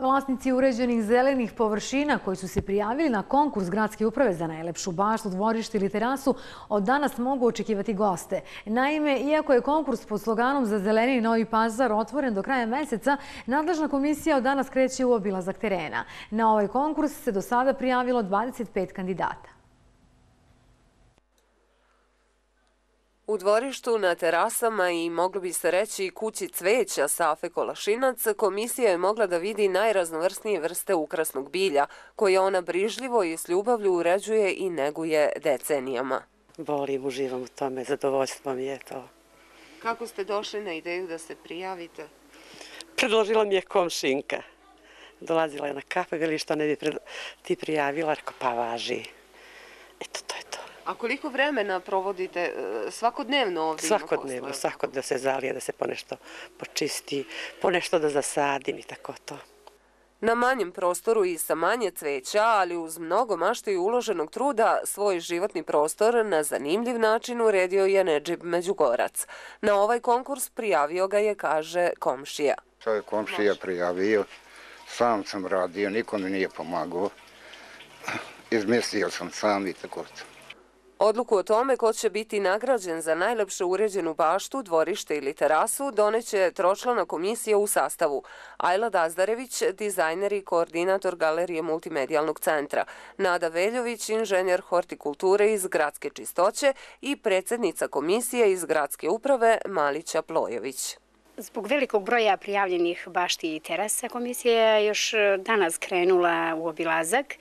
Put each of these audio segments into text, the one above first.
Vlasnici uređenih zelenih površina koji su se prijavili na konkurs Gradske uprave za najlepšu baštu, dvorište ili terasu od danas mogu očekivati goste. Naime, iako je konkurs pod sloganom za zeleni Novi Pazar otvoren do kraja meseca, nadležna komisija od danas kreće u obilazak terena. Na ovaj konkurs se do sada prijavilo 25 kandidata. U dvorištu, na terasama i moglo bi se reći kući cveća Safe Kolašinac, komisija je mogla da vidi najraznovrsnije vrste ukrasnog bilja, koje ona brižljivo i s ljubavlju uređuje i neguje decenijama. Volim, uživam u tome, zadovoljstvo mi je to. Kako ste došli na ideju da se prijavite? Predložila mi je komšinka. Dolazila je na kafe, veli što ne bi ti prijavila, rekao pa važi. Eto, to. A koliko vremena provodite e, svakodnevno ovdje? Svakodnevno, svakodnevno da se zalije, da se ponešto počisti, ponešto da zasadim i tako to. Na manjem prostoru i sa manje cveća, ali uz mnogo mašte i uloženog truda, svoj životni prostor na zanimljiv način uredio je Nedžib Međugorac. Na ovaj konkurs prijavio ga je, kaže, komšija. To je komšija prijavio, sam sam radio, niko mi nije pomagao. Izmislio sam sam i tako to. Odluku o tome ko će biti nagrađen za najlepše uređenu baštu, dvorište ili terasu doneće tročlana komisija u sastavu. Ajla Dazdarević, dizajner i koordinator Galerije Multimedijalnog centra, Nada Veljović, inženjer hortikulture iz Gradske čistoće i predsjednica komisije iz Gradske uprave Malića Plojević. Zbog velikog broja prijavljenih bašti i terasa, komisija je još e, danas krenula u obilazak.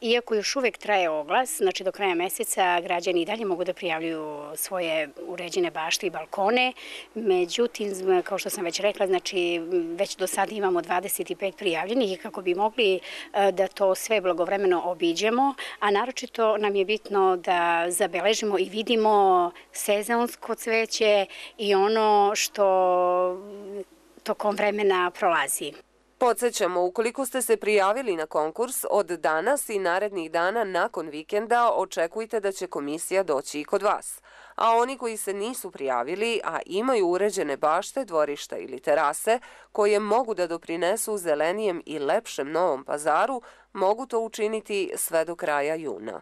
Iako još uvek traje oglas, znači do kraja meseca građani i dalje mogu da prijavljuju svoje uređene bašte i balkone. Međutim, kao što sam već rekla, znači već do sada imamo 25 prijavljenih i kako bi mogli e, da to sve blagovremeno obiđemo, a naročito nam je bitno da zabeležimo i vidimo sezonsko cveće i ono što tokom vremena prolazi. Podsećamo, ukoliko ste se prijavili na konkurs, od danas i narednih dana nakon vikenda očekujte da će komisija doći i kod vas. A oni koji se nisu prijavili, a imaju uređene bašte, dvorišta ili terase, koje mogu da doprinesu zelenijem i lepšem novom pazaru, mogu to učiniti sve do kraja juna.